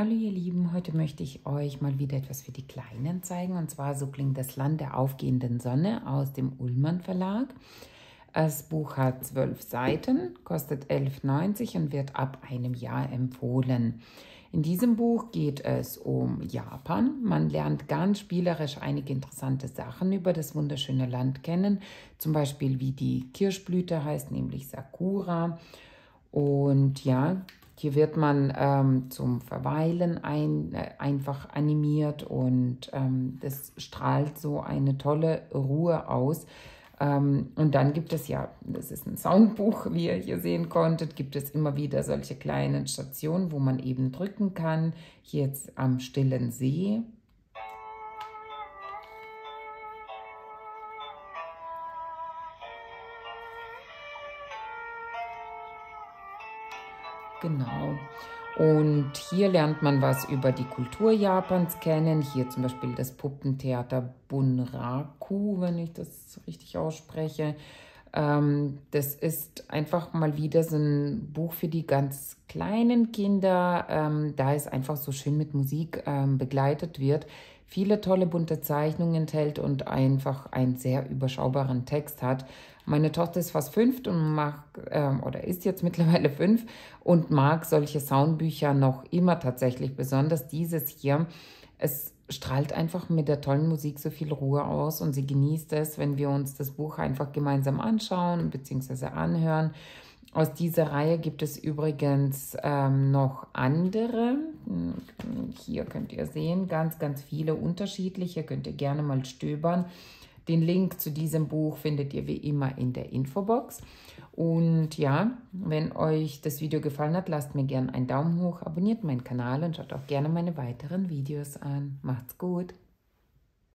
Hallo ihr Lieben, heute möchte ich euch mal wieder etwas für die Kleinen zeigen und zwar so klingt das Land der aufgehenden Sonne aus dem Ullmann Verlag. Das Buch hat zwölf Seiten, kostet 11,90 und wird ab einem Jahr empfohlen. In diesem Buch geht es um Japan. Man lernt ganz spielerisch einige interessante Sachen über das wunderschöne Land kennen, zum Beispiel wie die Kirschblüte heißt, nämlich Sakura. Und ja, hier wird man ähm, zum Verweilen ein, äh, einfach animiert und ähm, das strahlt so eine tolle Ruhe aus. Ähm, und dann gibt es ja, das ist ein Soundbuch, wie ihr hier sehen konntet, gibt es immer wieder solche kleinen Stationen, wo man eben drücken kann. Hier jetzt am stillen See Genau. Und hier lernt man was über die Kultur Japans kennen. Hier zum Beispiel das Puppentheater Bunraku, wenn ich das richtig ausspreche. Ähm, das ist einfach mal wieder so ein Buch für die ganz kleinen Kinder, ähm, da es einfach so schön mit Musik ähm, begleitet wird viele tolle bunte Zeichnungen enthält und einfach einen sehr überschaubaren Text hat. Meine Tochter ist fast fünf und mag, oder ist jetzt mittlerweile fünf und mag solche Soundbücher noch immer tatsächlich, besonders dieses hier. Es strahlt einfach mit der tollen Musik so viel Ruhe aus und sie genießt es, wenn wir uns das Buch einfach gemeinsam anschauen bzw. anhören. Aus dieser Reihe gibt es übrigens ähm, noch andere. Hier könnt ihr sehen, ganz, ganz viele unterschiedliche. Könnt ihr gerne mal stöbern. Den Link zu diesem Buch findet ihr wie immer in der Infobox. Und ja, wenn euch das Video gefallen hat, lasst mir gerne einen Daumen hoch, abonniert meinen Kanal und schaut auch gerne meine weiteren Videos an. Macht's gut!